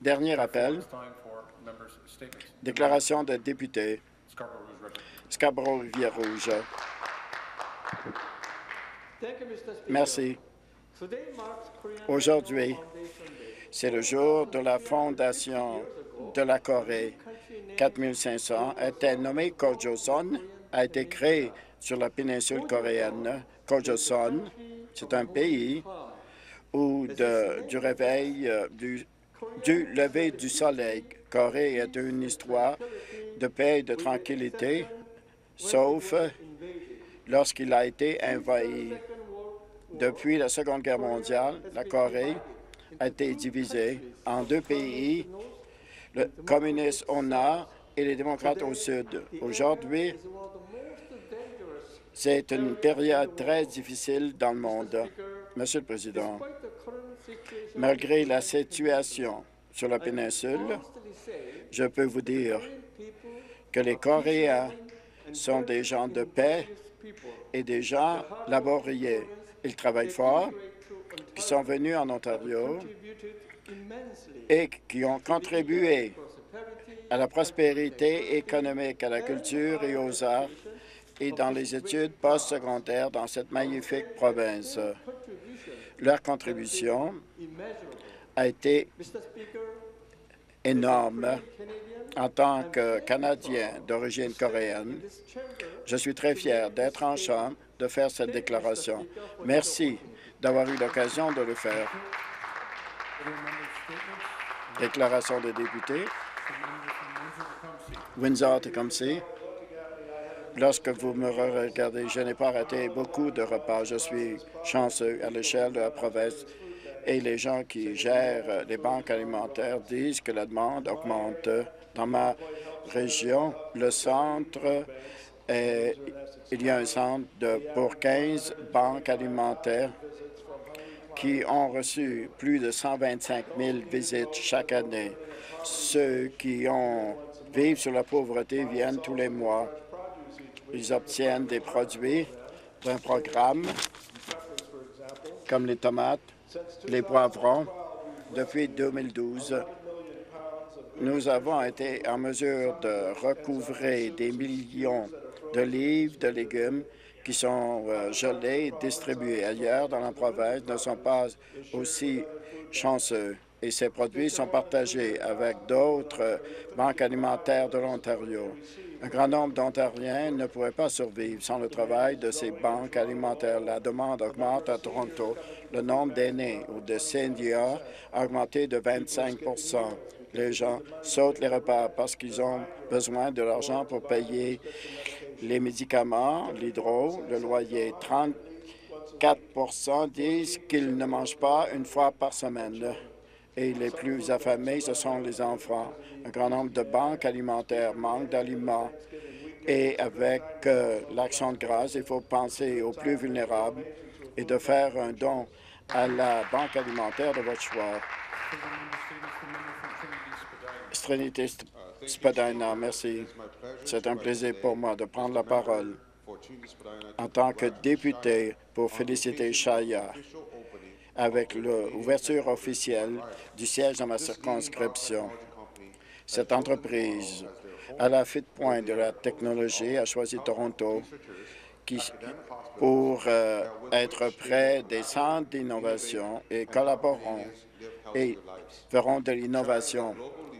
Dernier appel, déclaration de député. Scarborough-Rivière-Rouge. Merci. Aujourd'hui, c'est le jour de la fondation de la Corée. 4500 a été nommé Kojoseon, a été créé sur la péninsule coréenne. Kojoseon, c'est un pays où de- du réveil euh, du, du lever du soleil. Corée est une histoire de paix et de tranquillité, sauf lorsqu'il a été envahi. Depuis la Seconde Guerre mondiale, la Corée a été divisée en deux pays, le communiste au nord et les démocrates au sud. Aujourd'hui, c'est une période très difficile dans le monde. Monsieur le Président, malgré la situation sur la péninsule, je peux vous dire que les Coréens sont des gens de paix et des gens laborieux. Ils travaillent fort, qui sont venus en Ontario et qui ont contribué à la prospérité économique, à la culture et aux arts et dans les études postsecondaires dans cette magnifique province. Leur contribution a été énorme. En tant que Canadien d'origine coréenne, je suis très fier d'être en Chambre, de faire cette déclaration. Merci d'avoir eu l'occasion de le faire. Déclaration des députés. Windsor-Tecumseh. Lorsque vous me regardez, je n'ai pas raté beaucoup de repas. Je suis chanceux à l'échelle de la province et les gens qui gèrent les banques alimentaires disent que la demande augmente. Dans ma région, le centre, est- il y a un centre de, pour 15 banques alimentaires qui ont reçu plus de 125 000 visites chaque année. Ceux qui ont, vivent sur la pauvreté viennent tous les mois. Ils obtiennent des produits d'un programme comme les tomates, les poivrons. Depuis 2012, nous avons été en mesure de recouvrer des millions de livres de légumes qui sont euh, gelés et distribués ailleurs dans la province ne sont pas aussi chanceux. Et ces produits sont partagés avec d'autres euh, banques alimentaires de l'Ontario. Un grand nombre d'Ontariens ne pourraient pas survivre sans le travail de ces banques alimentaires. La demande augmente à Toronto. Le nombre d'aînés ou de seniors a augmenté de 25% Les gens sautent les repas parce qu'ils ont besoin de l'argent pour payer les médicaments, l'hydro, le loyer. 34% disent qu'ils ne mangent pas une fois par semaine. Et les plus affamés, ce sont les enfants. Un grand nombre de banques alimentaires manquent d'aliments. Et avec euh, l'action de grâce, il faut penser aux plus vulnérables et de faire un don à la banque alimentaire de votre choix. Spadina, merci. C'est un plaisir pour moi de prendre la parole en tant que député pour féliciter Shaya avec l'ouverture officielle du siège dans ma circonscription. Cette entreprise, à la de pointe de la technologie, a choisi Toronto pour euh, être près des centres d'innovation et collaboreront et feront de l'innovation.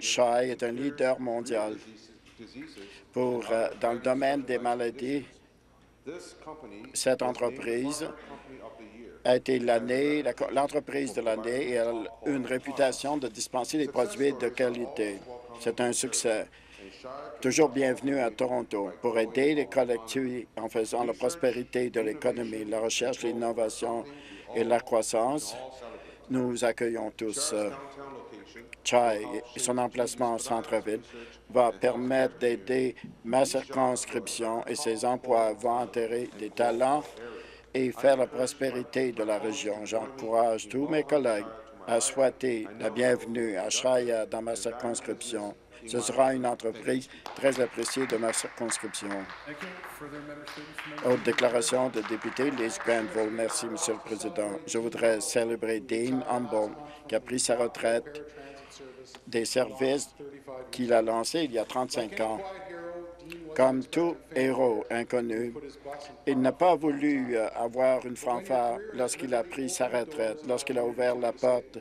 Shai est un leader mondial pour, euh, dans le domaine des maladies. Cette entreprise a été l'année, la- l'entreprise de l'année et a une réputation de dispenser des produits de qualité. C'est un succès. Toujours bienvenue à Toronto pour aider les collectivités en faisant la prospérité de l'économie, la recherche, l'innovation et la croissance. Nous accueillons tous. euh, Chai et son emplacement en centre-ville va permettre d'aider ma circonscription et ses emplois vont enterrer des talents et faire la prospérité de la région. J'encourage tous mes collègues à souhaiter la bienvenue à Shaya dans ma circonscription. Ce sera une entreprise très appréciée de ma circonscription. Autre déclaration de député, Liz Granville. Merci, Monsieur le Président. Je voudrais célébrer Dean Humboldt, qui a pris sa retraite des services qu'il a lancés il y a 35 ans. Comme tout héros inconnu, il n'a pas voulu euh, avoir une fanfare lorsqu'il a pris sa retraite, lorsqu'il a ouvert la porte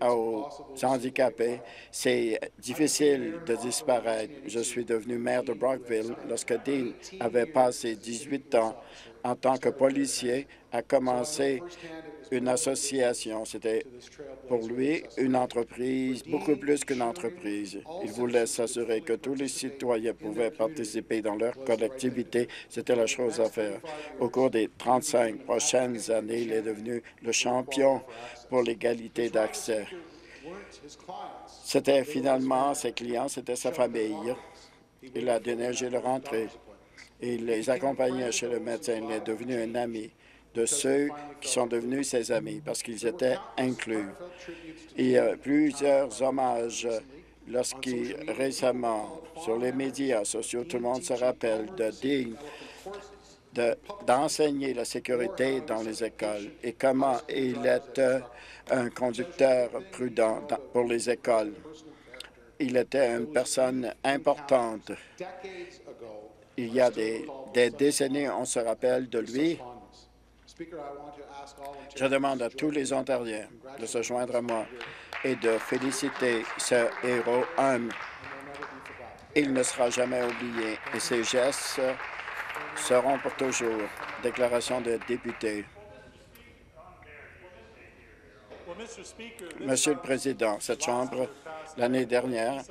aux handicapés. C'est difficile de disparaître. Je suis devenu maire de Brockville lorsque Dean avait passé 18 ans en tant que policier, a commencé une association. C'était pour lui une entreprise, beaucoup plus qu'une entreprise. Il voulait s'assurer que tous les citoyens pouvaient participer dans leur collectivité. C'était la chose à faire. Au cours des 35 prochaines années, il est devenu le champion pour l'égalité d'accès. C'était finalement ses clients, c'était sa famille. Il a déneigé leur entrée. Il les accompagnait chez le médecin. Il est devenu un ami de ceux qui sont devenus ses amis parce qu'ils étaient inclus. Il y a plusieurs hommages lorsqu'il récemment, sur les médias sociaux, tout le monde se rappelle de Dean d'enseigner la sécurité dans les écoles et comment il est euh, un conducteur prudent pour les écoles. Il était une personne importante. Il y a des, décennies, on se rappelle de lui. Je demande à tous les Ontariens de se joindre à moi et de féliciter ce héros homme. Il ne sera jamais oublié et ses gestes seront pour toujours. Déclaration de député. Monsieur le Président, cette Chambre, l'année dernière,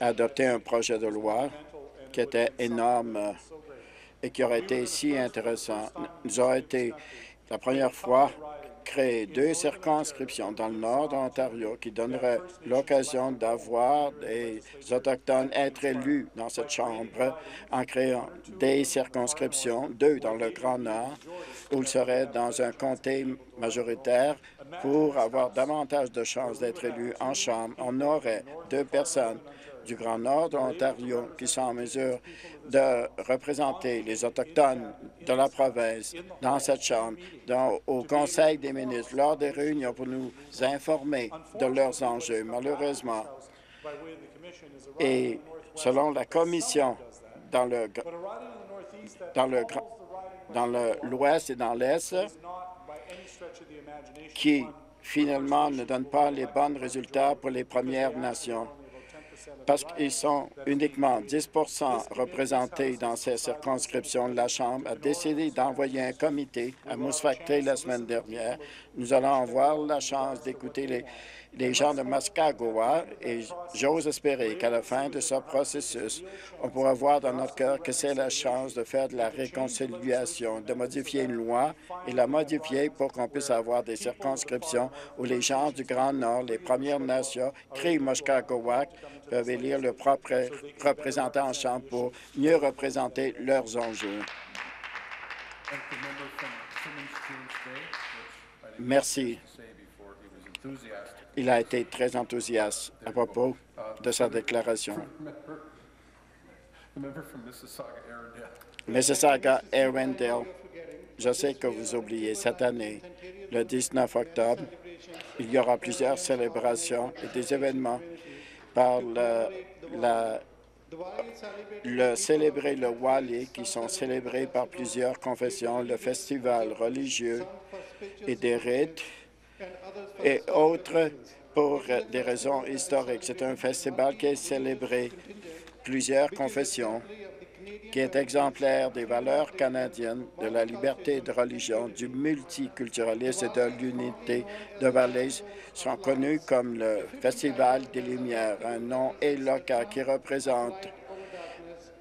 a adopté un projet de loi qui était énorme et qui aurait été si intéressant. Nous aurait été la première fois créer deux circonscriptions dans le nord de l'Ontario qui donneraient l'occasion d'avoir des Autochtones être élus dans cette Chambre en créant des circonscriptions, deux dans le Grand Nord, où ils seraient dans un comté majoritaire pour avoir davantage de chances d'être élus en Chambre. On aurait deux personnes du Grand Nord de l'Ontario qui sont en mesure de représenter les Autochtones de la province dans cette Chambre, au Conseil des ministres, lors des réunions pour nous informer de leurs enjeux. Malheureusement, et selon la Commission, dans le dans le dans l'Ouest et dans l'Est, qui finalement ne donne pas les bons résultats pour les Premières Nations parce qu'ils sont uniquement 10 représentés dans ces circonscriptions, la Chambre a décidé d'envoyer un comité à Mousfacté la semaine dernière. Nous allons avoir la chance d'écouter les, gens de Mascagoa et j'ose espérer qu'à la fin de ce processus, on pourra voir dans notre cœur que c'est la chance de faire de la réconciliation, de modifier une loi et la modifier pour qu'on puisse avoir des circonscriptions où les gens du Grand Nord, les Premières Nations, crient Muskagowak, peuvent élire leur propre représentant en Chambre pour mieux représenter leurs enjeux. Merci. Il a été très enthousiaste à propos de sa déclaration. Mississauga Arendelle, je sais que vous oubliez cette année, le 19 octobre, il y aura plusieurs célébrations et des événements par le, célébrer le Wali, qui sont célébrés par plusieurs confessions, le festival religieux et des rites, et autres pour des raisons historiques. C'est un festival qui est célébré plusieurs confessions qui est exemplaire des valeurs canadiennes, de la liberté de religion, du multiculturalisme et de l'unité de Valais, sont connus comme le Festival des Lumières, un nom éloquent qui représente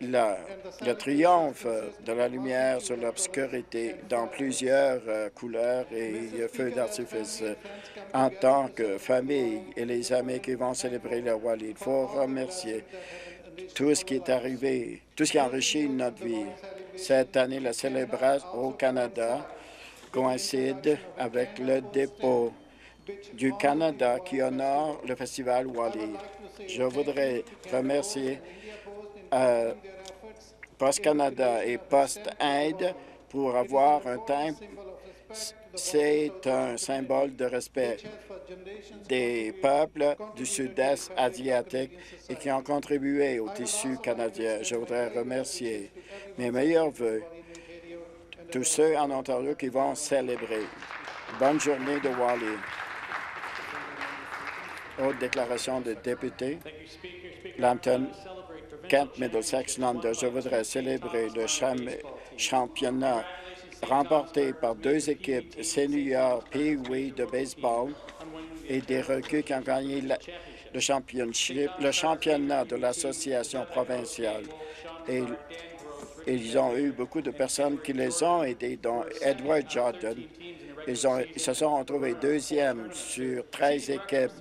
le triomphe de la lumière sur l'obscurité dans plusieurs euh, couleurs et feux d'artifice. En tant que famille et les amis qui vont célébrer le Wali, il faut remercier tout ce qui est arrivé, tout ce qui enrichit notre vie. Cette année, la célébration au Canada coïncide avec le dépôt du Canada qui honore le festival Wali. Je voudrais remercier euh, Post Canada et Post Inde pour avoir un timbre C'est un symbole de respect des peuples du sud-est asiatique et qui ont contribué au tissu canadien. Je voudrais remercier mes meilleurs voeux, tous ceux en Ontario qui vont célébrer. Bonne journée de Wally. Autre déclaration de député. Lambton, Kent, Middlesex, London. Je voudrais célébrer le championnat remporté par deux équipes seniors Pee-Wee de baseball et des recrues qui ont gagné le, championnat de l'association provinciale. Et, ils ont eu beaucoup de personnes qui les ont aidés, dont Edward Jordan. Ils, ont, ils se sont retrouvés deuxième sur 13 équipes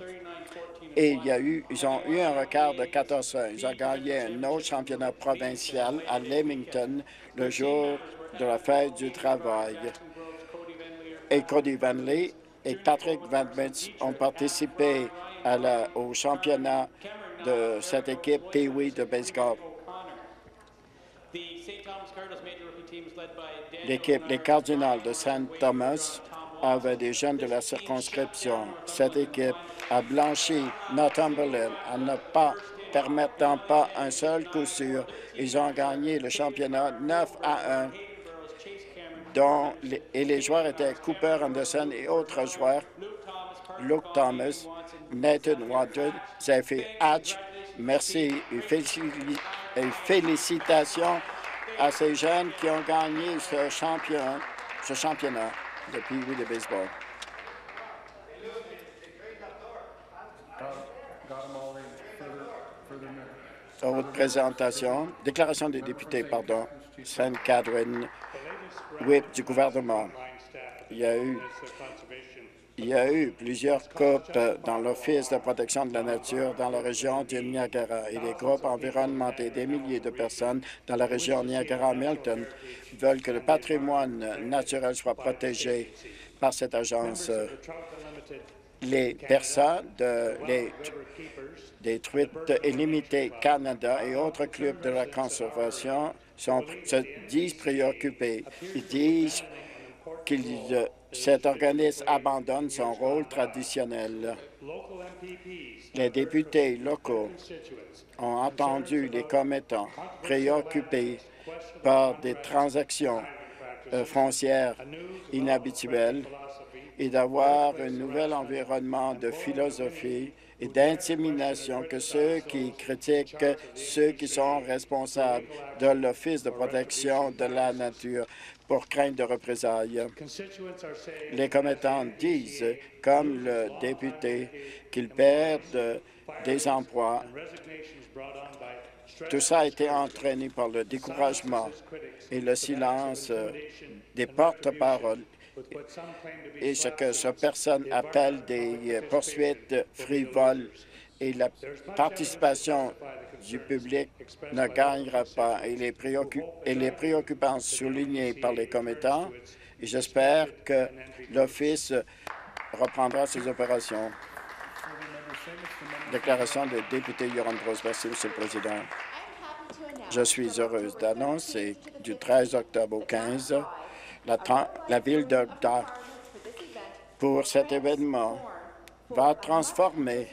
et il y a eu, ils ont eu un record de 14 ans. Ils ont gagné un autre championnat provincial à Leamington le jour de la fête du travail. Et Cody Van Lee et Patrick Van Mintz ont participé au championnat de cette équipe Pee-Wee de baseball. L'équipe, les Cardinals de Saint Thomas, avaient des jeunes de la circonscription. Cette équipe a blanchi Northumberland en ne pas permettant pas un seul coup sûr. Ils ont gagné le championnat 9 à 1 dont les, et les joueurs étaient Cooper Anderson et autres joueurs, Luke Thomas, Nathan Watson, Zephyr Hatch. Merci et, félicitations à ces jeunes qui ont gagné ce championnat de Pee de baseball. Autre présentation, déclaration des députés, pardon, Sainte Catherine, whip du gouvernement. Il y a eu il y a eu plusieurs coupes dans l'Office de protection de la nature dans la région du Niagara et les groupes environnementaux des milliers de personnes dans la région Niagara-Milton veulent que le patrimoine naturel soit protégé par cette agence. Les personnes de, les, des Truites illimités Canada et autres clubs de la conservation sont, se disent préoccupés. Ils disent que cet organisme abandonne son rôle traditionnel. Les députés locaux ont entendu les commettants préoccupés par des transactions euh, foncières inhabituelles et d'avoir un nouvel environnement de philosophie et d'intimidation que ceux qui critiquent ceux qui sont responsables de l'Office de protection de la nature pour crainte de représailles. Les commettants disent, comme le député, qu'ils perdent des emplois. Tout ça a été entraîné par le découragement et le silence des porte-paroles et ce que ce personne appelle des poursuites frivoles et la participation du public ne gagnera pas. Et les, et les soulignées par les commettants, et j'espère que l'Office reprendra ses opérations. Déclaration de député Yoran Rose. Merci, M. le Président. Je suis heureuse d'annoncer du 13 octobre au 15 la, la ville de pour cet événement va transformer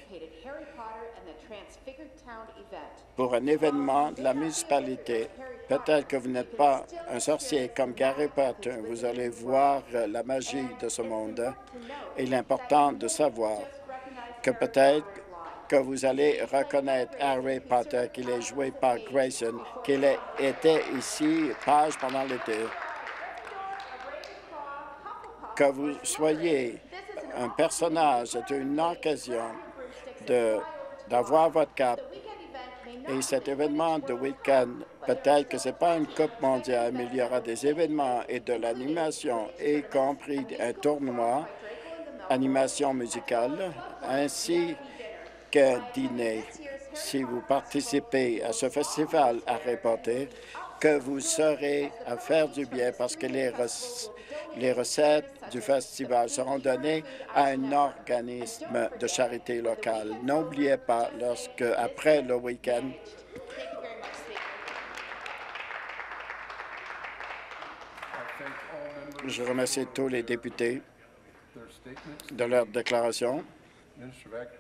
pour un événement de la municipalité. Peut-être que vous n'êtes pas un sorcier comme Gary Potter. Vous allez voir la magie de ce monde. Il est important de savoir que peut-être que vous allez reconnaître Harry Potter, qu'il est joué par Grayson, qu'il était ici, page pendant l'été. Que vous soyez un personnage, c'est une occasion d'avoir votre cap et cet événement de week-end, peut-être que ce n'est pas une Coupe mondiale, mais il y aura des événements et de l'animation, y compris un tournoi, animation musicale, ainsi qu'un dîner. Si vous participez à ce festival à reporter, que vous serez à faire du bien parce que les, recettes du festival seront données à un organisme de charité locale. N'oubliez pas, lorsque, après le week-end, Je remercie tous les députés de leur déclaration.